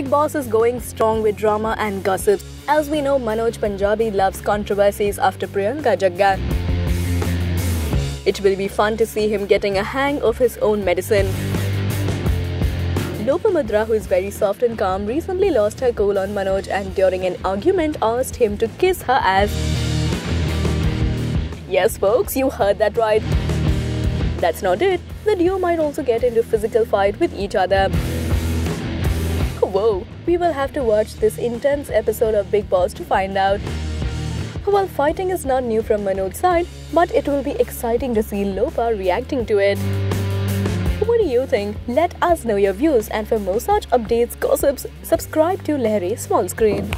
Bigg Boss is going strong with drama and gossips. As we know, Manoj Punjabi loves controversies after Priyanka Jagga. It will be fun to see him getting a hang of his own medicine. Lopamudra, who is very soft and calm, recently lost her cool on Manoj and during an argument asked him to kiss her ass. Yes, folks, you heard that right. That's not it. The duo might also get into physical fight with each other. Whoa, we will have to watch this intense episode of Bigg Boss to find out. Well, fighting is not new from Manoj's side, but it will be exciting to see Lopa reacting to it. What do you think? Let us know your views and for more such updates, gossips, subscribe to Lehren Small Screen.